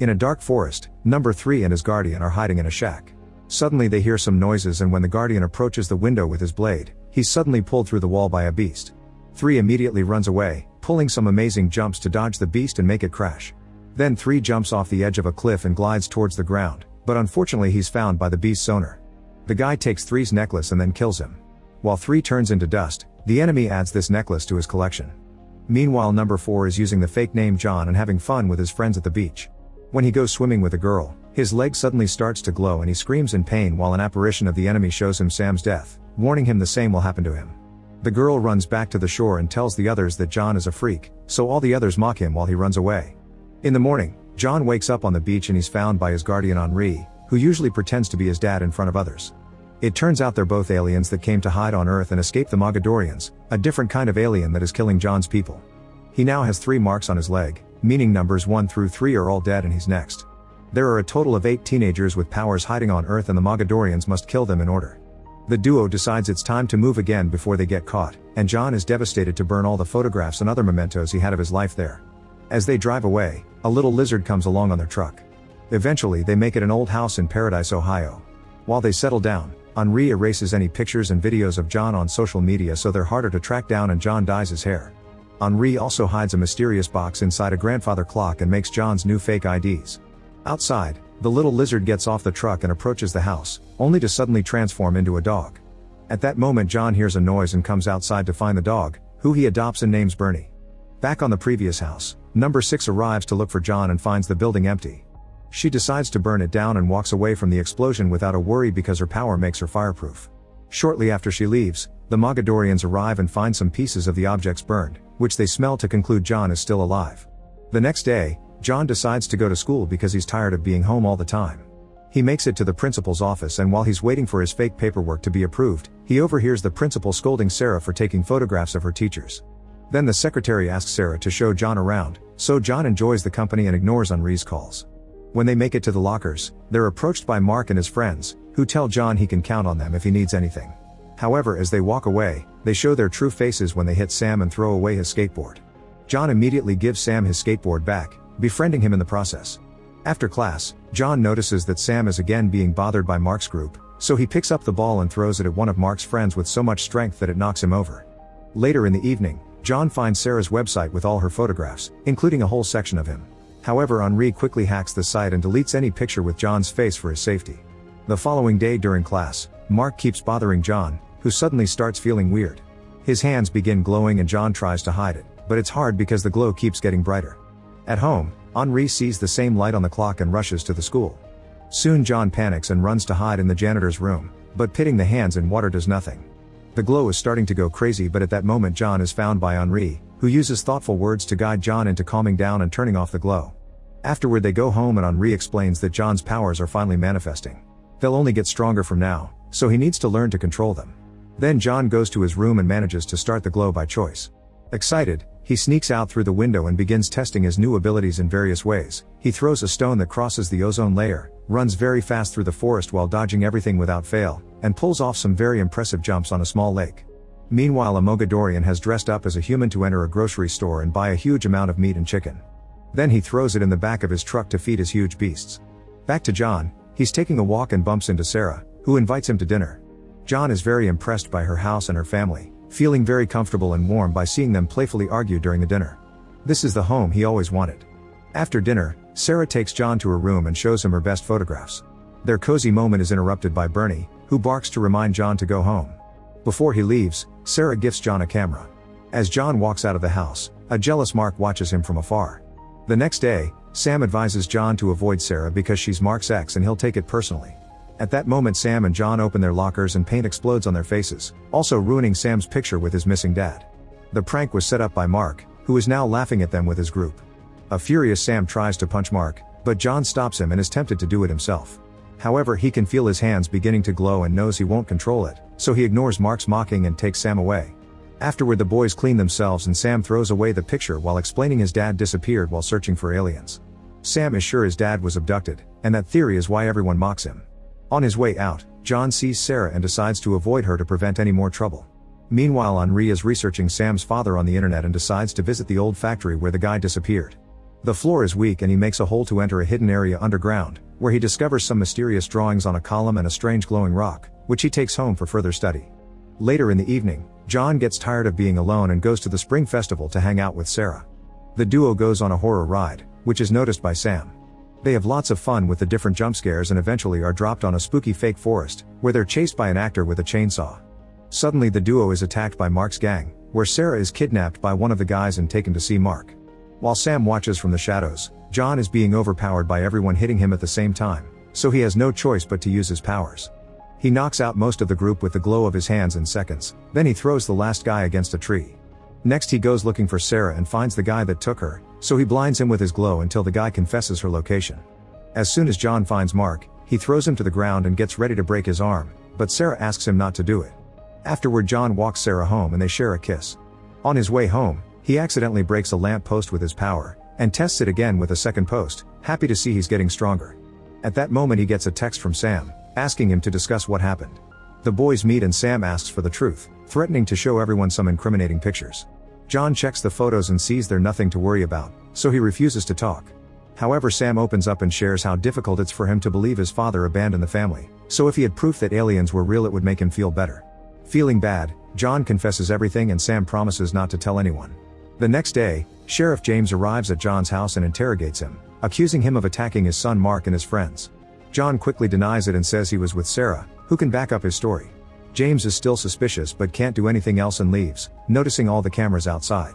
In a dark forest, number 3 and his guardian are hiding in a shack. Suddenly they hear some noises and when the guardian approaches the window with his blade, he's suddenly pulled through the wall by a beast. 3 immediately runs away, pulling some amazing jumps to dodge the beast and make it crash. Then 3 jumps off the edge of a cliff and glides towards the ground, but unfortunately he's found by the beast's owner. The guy takes 3's necklace and then kills him. While 3 turns into dust, the enemy adds this necklace to his collection. Meanwhile number 4 is using the fake name John and having fun with his friends at the beach. When he goes swimming with a girl, his leg suddenly starts to glow and he screams in pain while an apparition of the enemy shows him Sam's death, warning him the same will happen to him. The girl runs back to the shore and tells the others that John is a freak, so all the others mock him while he runs away. In the morning, John wakes up on the beach and he's found by his guardian Henri, who usually pretends to be his dad in front of others. It turns out they're both aliens that came to hide on Earth and escape the Mogadorians, a different kind of alien that is killing John's people. He now has three marks on his leg, meaning numbers 1 through 3 are all dead and he's next. There are a total of 8 teenagers with powers hiding on Earth and the Mogadorians must kill them in order. The duo decides it's time to move again before they get caught, and John is devastated to burn all the photographs and other mementos he had of his life there. As they drive away, a little lizard comes along on their truck. Eventually they make it an old house in Paradise, Ohio. While they settle down, Henri erases any pictures and videos of John on social media so they're harder to track down and John dyes his hair. Henri also hides a mysterious box inside a grandfather clock and makes John's new fake IDs. Outside, the little lizard gets off the truck and approaches the house, only to suddenly transform into a dog. At that moment John hears a noise and comes outside to find the dog, who he adopts and names Bernie. Back on the previous house, number 6 arrives to look for John and finds the building empty. She decides to burn it down and walks away from the explosion without a worry because her power makes her fireproof. Shortly after she leaves, the Mogadorians arrive and find some pieces of the objects burned, which they smell to conclude John is still alive. The next day, John decides to go to school because he's tired of being home all the time. He makes it to the principal's office and while he's waiting for his fake paperwork to be approved, he overhears the principal scolding Sarah for taking photographs of her teachers. Then the secretary asks Sarah to show John around, so John enjoys the company and ignores Henri's calls. When they make it to the lockers, they're approached by Mark and his friends, who tell John he can count on them if he needs anything. However, as they walk away, they show their true faces when they hit Sam and throw away his skateboard. John immediately gives Sam his skateboard back, befriending him in the process. After class, John notices that Sam is again being bothered by Mark's group, so he picks up the ball and throws it at one of Mark's friends with so much strength that it knocks him over. Later in the evening, John finds Sarah's website with all her photographs, including a whole section of him. However Henri quickly hacks the site and deletes any picture with John's face for his safety. The following day during class, Mark keeps bothering John, who suddenly starts feeling weird. His hands begin glowing and John tries to hide it, but it's hard because the glow keeps getting brighter. At home, Henri sees the same light on the clock and rushes to the school. Soon John panics and runs to hide in the janitor's room, but pitting the hands in water does nothing. The glow is starting to go crazy but at that moment John is found by Henri, who uses thoughtful words to guide John into calming down and turning off the glow. Afterward they go home and Henri explains that John's powers are finally manifesting. They'll only get stronger from now, so he needs to learn to control them. Then John goes to his room and manages to start the glow by choice. Excited, he sneaks out through the window and begins testing his new abilities in various ways. He throws a stone that crosses the ozone layer, runs very fast through the forest while dodging everything without fail, and pulls off some very impressive jumps on a small lake. Meanwhile a Mogadorian has dressed up as a human to enter a grocery store and buy a huge amount of meat and chicken. Then he throws it in the back of his truck to feed his huge beasts. Back to John, he's taking a walk and bumps into Sarah, who invites him to dinner. John is very impressed by her house and her family, feeling very comfortable and warm by seeing them playfully argue during the dinner. This is the home he always wanted. After dinner, Sarah takes John to her room and shows him her best photographs. Their cozy moment is interrupted by Bernie, who barks to remind John to go home. Before he leaves, Sarah gifts John a camera. As John walks out of the house, a jealous Mark watches him from afar. The next day, Sam advises John to avoid Sarah because she's Mark's ex and he'll take it personally. At that moment Sam and John open their lockers and paint explodes on their faces, also ruining Sam's picture with his missing dad. The prank was set up by Mark, who is now laughing at them with his group. A furious Sam tries to punch Mark, but John stops him and is tempted to do it himself. However he can feel his hands beginning to glow and knows he won't control it, so he ignores Mark's mocking and takes Sam away. Afterward the boys clean themselves and Sam throws away the picture while explaining his dad disappeared while searching for aliens. Sam is sure his dad was abducted, and that theory is why everyone mocks him. On his way out, John sees Sarah and decides to avoid her to prevent any more trouble. Meanwhile Henri is researching Sam's father on the internet and decides to visit the old factory where the guy disappeared. The floor is weak and he makes a hole to enter a hidden area underground, where he discovers some mysterious drawings on a column and a strange glowing rock, which he takes home for further study. Later in the evening, John gets tired of being alone and goes to the Spring Festival to hang out with Sarah. The duo goes on a horror ride, which is noticed by Sam. They have lots of fun with the different jump scares and eventually are dropped on a spooky fake forest, where they're chased by an actor with a chainsaw. Suddenly the duo is attacked by Mark's gang, where Sarah is kidnapped by one of the guys and taken to see Mark. While Sam watches from the shadows, John is being overpowered by everyone hitting him at the same time, so he has no choice but to use his powers. He knocks out most of the group with the glow of his hands in seconds, then he throws the last guy against a tree. Next he goes looking for Sarah and finds the guy that took her, so he blinds him with his glow until the guy confesses her location. As soon as John finds Mark, he throws him to the ground and gets ready to break his arm, but Sarah asks him not to do it. Afterward John walks Sarah home and they share a kiss. On his way home, he accidentally breaks a lamp post with his power, and tests it again with a second post, happy to see he's getting stronger. At that moment he gets a text from Sam, asking him to discuss what happened. The boys meet and Sam asks for the truth, threatening to show everyone some incriminating pictures. John checks the photos and sees they're nothing to worry about, so he refuses to talk. However Sam opens up and shares how difficult it's for him to believe his father abandoned the family, so if he had proof that aliens were real it would make him feel better. Feeling bad, John confesses everything and Sam promises not to tell anyone. The next day, Sheriff James arrives at John's house and interrogates him, accusing him of attacking his son Mark and his friends. John quickly denies it and says he was with Sarah, who can back up his story. James is still suspicious but can't do anything else and leaves, noticing all the cameras outside.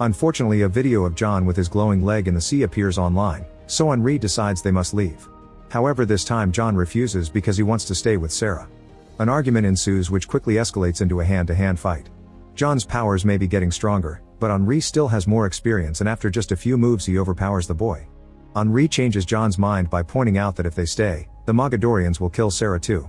Unfortunately, a video of John with his glowing leg in the sea appears online, so Henri decides they must leave. However, this time John refuses because he wants to stay with Sarah. An argument ensues which quickly escalates into a hand to hand fight. John's powers may be getting stronger, but Henri still has more experience and after just a few moves he overpowers the boy. Henri changes John's mind by pointing out that if they stay, the Mogadorians will kill Sarah too.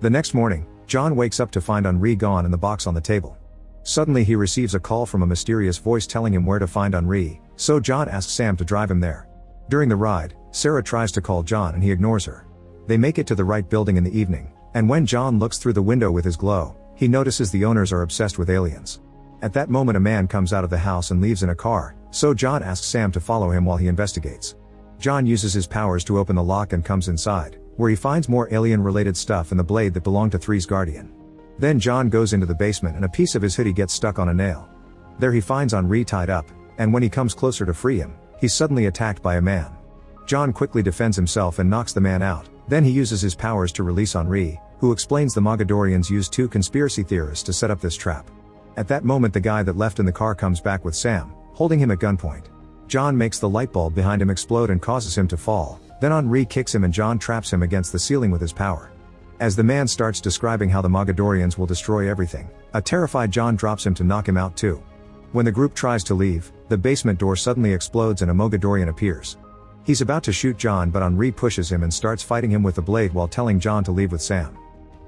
The next morning, John wakes up to find Henri gone and the box on the table. Suddenly he receives a call from a mysterious voice telling him where to find Henri, so John asks Sam to drive him there. During the ride, Sarah tries to call John and he ignores her. They make it to the right building in the evening, and when John looks through the window with his glow, he notices the owners are obsessed with aliens. At that moment a man comes out of the house and leaves in a car, so John asks Sam to follow him while he investigates. John uses his powers to open the lock and comes inside, where he finds more alien-related stuff and the blade that belonged to Three's guardian. Then John goes into the basement and a piece of his hoodie gets stuck on a nail. There he finds Henri tied up, and when he comes closer to free him, he's suddenly attacked by a man. John quickly defends himself and knocks the man out, then he uses his powers to release Henri, who explains the Mogadorians used two conspiracy theorists to set up this trap. At that moment the guy that left in the car comes back with Sam, holding him at gunpoint. John makes the light bulb behind him explode and causes him to fall, then Henri kicks him and John traps him against the ceiling with his power. As the man starts describing how the Mogadorians will destroy everything, a terrified John drops him to knock him out too. When the group tries to leave, the basement door suddenly explodes and a Mogadorian appears. He's about to shoot John but Henri pushes him and starts fighting him with the blade while telling John to leave with Sam.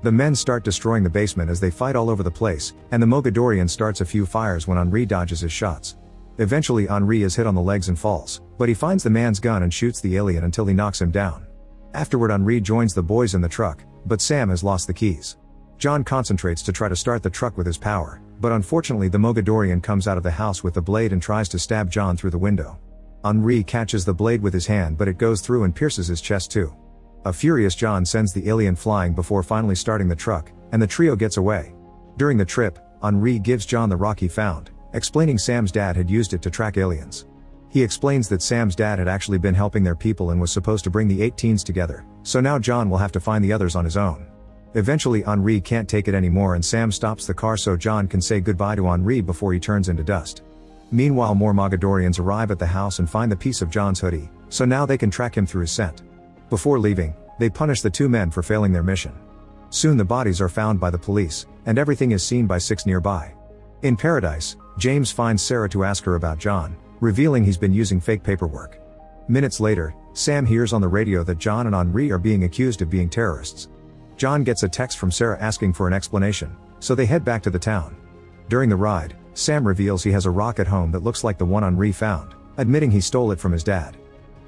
The men start destroying the basement as they fight all over the place, and the Mogadorian starts a few fires when Henri dodges his shots. Eventually Henri is hit on the legs and falls, but he finds the man's gun and shoots the alien until he knocks him down. Afterward Henri joins the boys in the truck, but Sam has lost the keys. John concentrates to try to start the truck with his power, but unfortunately the Mogadorian comes out of the house with the blade and tries to stab John through the window. Henri catches the blade with his hand but it goes through and pierces his chest too. A furious John sends the alien flying before finally starting the truck, and the trio gets away. During the trip, Henri gives John the rock he found, explaining Sam's dad had used it to track aliens. He explains that Sam's dad had actually been helping their people and was supposed to bring the eight teens together, so now John will have to find the others on his own. Eventually Henri can't take it anymore and Sam stops the car so John can say goodbye to Henri before he turns into dust. Meanwhile more Mogadorians arrive at the house and find the piece of John's hoodie, so now they can track him through his scent. Before leaving, they punish the two men for failing their mission. Soon the bodies are found by the police, and everything is seen by six nearby. In paradise, James finds Sarah to ask her about John, revealing he's been using fake paperwork. Minutes later, Sam hears on the radio that John and Henri are being accused of being terrorists. John gets a text from Sarah asking for an explanation, so they head back to the town. During the ride, Sam reveals he has a rock at home that looks like the one Henri found, admitting he stole it from his dad.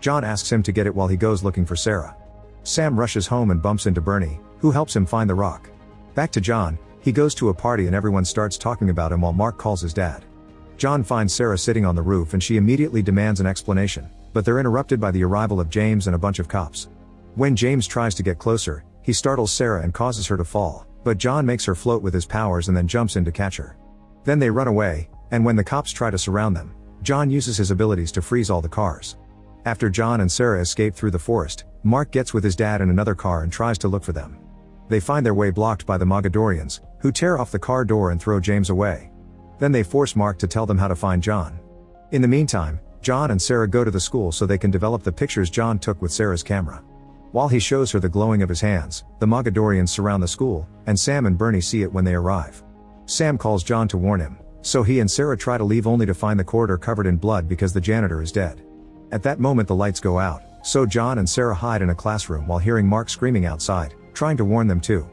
John asks him to get it while he goes looking for Sarah. Sam rushes home and bumps into Bernie, who helps him find the rock. Back to John, he goes to a party and everyone starts talking about him while Mark calls his dad. John finds Sarah sitting on the roof and she immediately demands an explanation, but they're interrupted by the arrival of James and a bunch of cops. When James tries to get closer, he startles Sarah and causes her to fall, but John makes her float with his powers and then jumps in to catch her. Then they run away, and when the cops try to surround them, John uses his abilities to freeze all the cars. After John and Sarah escape through the forest, Mark gets with his dad in another car and tries to look for them. They find their way blocked by the Mogadorians, who tear off the car door and throw James away. Then they force Mark to tell them how to find John. In the meantime, John and Sarah go to the school so they can develop the pictures John took with Sarah's camera. While he shows her the glowing of his hands, the Mogadorians surround the school, and Sam and Bernie see it when they arrive. Sam calls John to warn him, so he and Sarah try to leave only to find the corridor covered in blood because the janitor is dead. At that moment the lights go out, so John and Sarah hide in a classroom while hearing Mark screaming outside, trying to warn them too.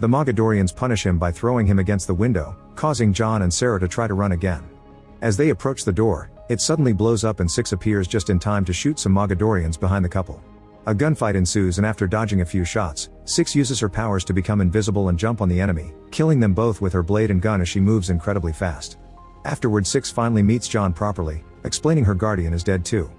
The Mogadorians punish him by throwing him against the window, causing John and Sarah to try to run again. As they approach the door, it suddenly blows up and Six appears just in time to shoot some Mogadorians behind the couple. A gunfight ensues and after dodging a few shots, Six uses her powers to become invisible and jump on the enemy, killing them both with her blade and gun as she moves incredibly fast. Afterward Six finally meets John properly, explaining her guardian is dead too.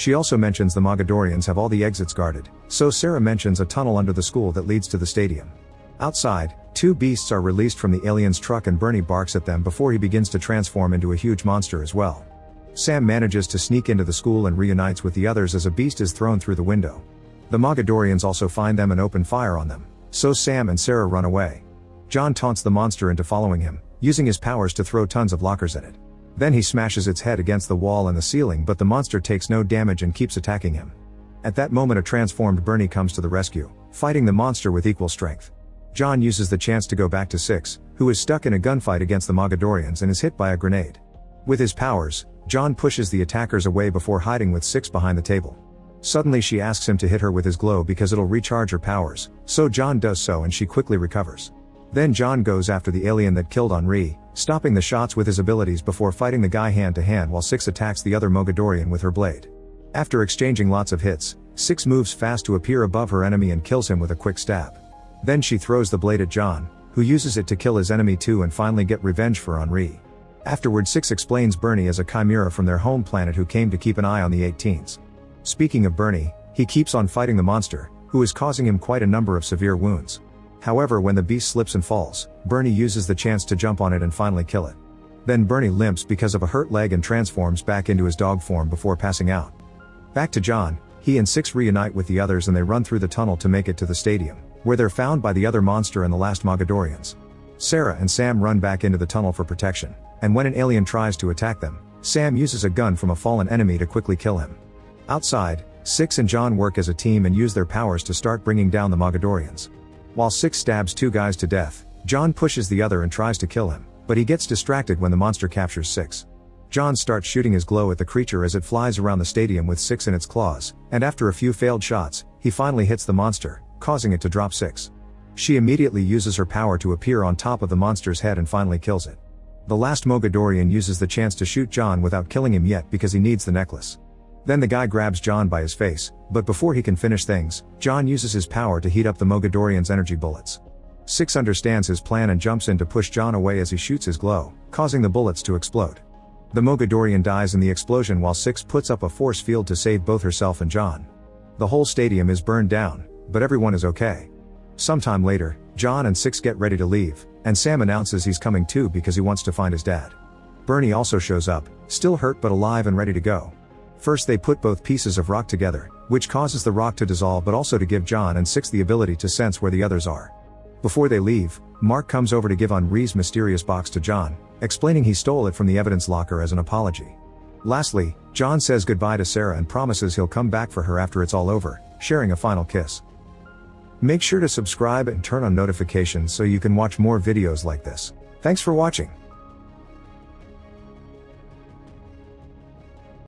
She also mentions the Mogadorians have all the exits guarded, so Sarah mentions a tunnel under the school that leads to the stadium. Outside, two beasts are released from the alien's truck and Bernie barks at them before he begins to transform into a huge monster as well. Sam manages to sneak into the school and reunites with the others as a beast is thrown through the window. The Mogadorians also find them and open fire on them, so Sam and Sarah run away. John taunts the monster into following him, using his powers to throw tons of lockers at it. Then he smashes its head against the wall and the ceiling but the monster takes no damage and keeps attacking him. At that moment a transformed Bernie comes to the rescue, fighting the monster with equal strength. John uses the chance to go back to Six, who is stuck in a gunfight against the Mogadorians and is hit by a grenade. With his powers, John pushes the attackers away before hiding with Six behind the table. Suddenly she asks him to hit her with his glow because it'll recharge her powers, so John does so and she quickly recovers. Then John goes after the alien that killed Henri, stopping the shots with his abilities before fighting the guy hand to hand while Six attacks the other Mogadorian with her blade. After exchanging lots of hits, Six moves fast to appear above her enemy and kills him with a quick stab. Then she throws the blade at John, who uses it to kill his enemy too and finally get revenge for Henri. Afterward Six explains Bernie as a chimera from their home planet who came to keep an eye on the 18s. Speaking of Bernie, he keeps on fighting the monster, who is causing him quite a number of severe wounds. However when the beast slips and falls, Bernie uses the chance to jump on it and finally kill it. Then Bernie limps because of a hurt leg and transforms back into his dog form before passing out. Back to John, he and Six reunite with the others and they run through the tunnel to make it to the stadium where they're found by the other monster and the last Mogadorians. Sarah and Sam run back into the tunnel for protection, and when an alien tries to attack them, Sam uses a gun from a fallen enemy to quickly kill him. Outside, Six and John work as a team and use their powers to start bringing down the Mogadorians. While Six stabs two guys to death, John pushes the other and tries to kill him, but he gets distracted when the monster captures Six. John starts shooting his glow at the creature as it flies around the stadium with Six in its claws, and after a few failed shots, he finally hits the monster, causing it to drop 6. She immediately uses her power to appear on top of the monster's head and finally kills it. The last Mogadorian uses the chance to shoot John without killing him yet because he needs the necklace. Then the guy grabs John by his face, but before he can finish things, John uses his power to heat up the Mogadorian's energy bullets. Six understands his plan and jumps in to push John away as he shoots his glow, causing the bullets to explode. The Mogadorian dies in the explosion while Six puts up a force field to save both herself and John. The whole stadium is burned down, but everyone is okay. Sometime later, John and Six get ready to leave, and Sam announces he's coming too because he wants to find his dad. Bernie also shows up, still hurt but alive and ready to go. First they put both pieces of rock together, which causes the rock to dissolve but also to give John and Six the ability to sense where the others are. Before they leave, Mark comes over to give Henri's mysterious box to John, explaining he stole it from the evidence locker as an apology. Lastly, John says goodbye to Sarah and promises he'll come back for her after it's all over, sharing a final kiss. Make sure to subscribe and turn on notifications so you can watch more videos like this. Thanks for watching.